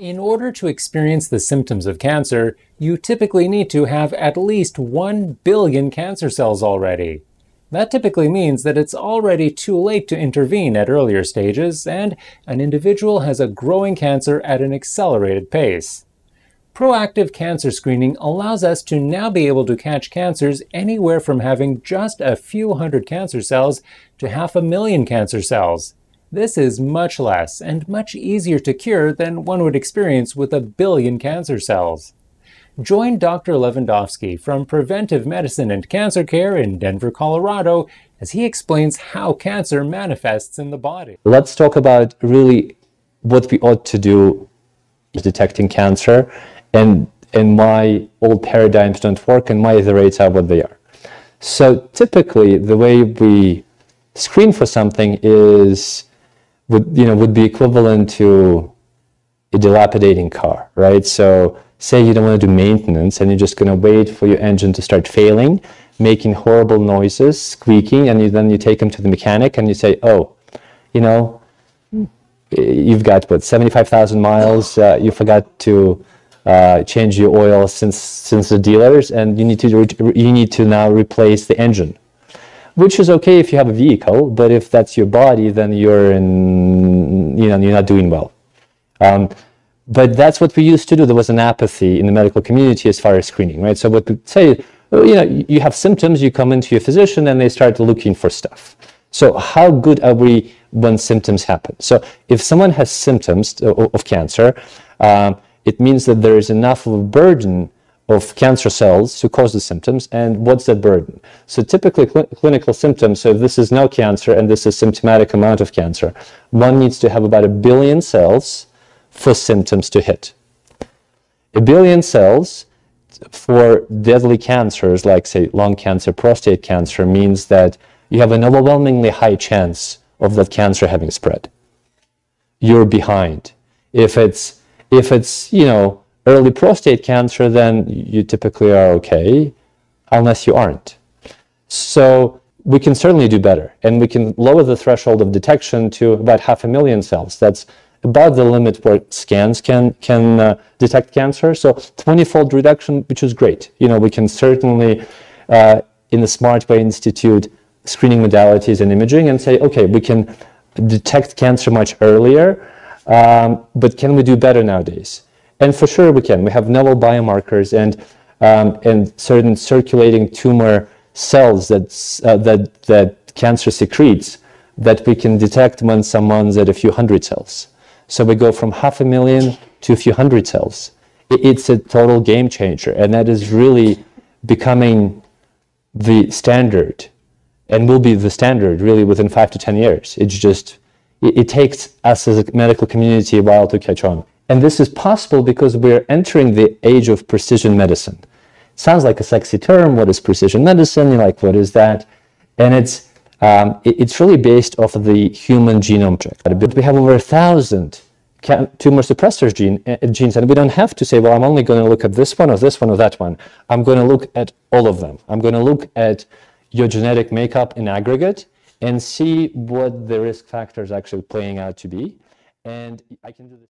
In order to experience the symptoms of cancer, you typically need to have at least 1 billion cancer cells already. That typically means that it's already too late to intervene at earlier stages, and an individual has a growing cancer at an accelerated pace. Proactive cancer screening allows us to now be able to catch cancers anywhere from having just a few hundred cancer cells to half a million cancer cells. This is much less and much easier to cure than one would experience with a billion cancer cells. Join Dr. Levandovsky from Preventive Medicine and Cancer Care in Denver, Colorado, as he explains how cancer manifests in the body. Let's talk about really what we ought to do detecting cancer and and why old paradigms don't work and my the rates are what they are. So typically the way we screen for something is would you know would be equivalent to a dilapidating car, right? So say you don't want to do maintenance and you're just going to wait for your engine to start failing, making horrible noises, squeaking, and you, then you take them to the mechanic and you say, oh, you know, you've got what 75,000 miles. Uh, you forgot to uh, change your oil since since the dealers, and you need to you need to now replace the engine which is okay if you have a vehicle, but if that's your body, then you're in, you know, you're not doing well. Um, but that's what we used to do. There was an apathy in the medical community as far as screening, right? So what we say, you know, you have symptoms, you come into your physician, and they start looking for stuff. So how good are we when symptoms happen? So if someone has symptoms of cancer, um, it means that there is enough of a burden of cancer cells to cause the symptoms and what's that burden. So typically cl clinical symptoms, so if this is no cancer and this is symptomatic amount of cancer, one needs to have about a billion cells for symptoms to hit. A billion cells for deadly cancers like say lung cancer, prostate cancer means that you have an overwhelmingly high chance of that cancer having spread. You're behind. If it's if it's, you know, early prostate cancer, then you typically are okay, unless you aren't. So we can certainly do better, and we can lower the threshold of detection to about half a million cells. That's about the limit where scans can can uh, detect cancer. So 20-fold reduction, which is great. You know, we can certainly uh, in the Smart Way Institute screening modalities and imaging and say, okay, we can detect cancer much earlier, um, but can we do better nowadays? And for sure we can. We have novel biomarkers and, um, and certain circulating tumor cells that, uh, that, that cancer secretes that we can detect when someone's at a few hundred cells. So we go from half a million to a few hundred cells. It's a total game changer, and that is really becoming the standard and will be the standard really within five to 10 years. It's just, it takes us as a medical community a while to catch on. And this is possible because we're entering the age of precision medicine. Sounds like a sexy term. What is precision medicine? You're like, what is that? And it's um, it, it's really based off of the human genome project. But we have over a thousand tumor suppressors gene, uh, genes, and we don't have to say, well, I'm only going to look at this one or this one or that one. I'm going to look at all of them. I'm going to look at your genetic makeup in aggregate and see what the risk factors actually playing out to be. And I can do this.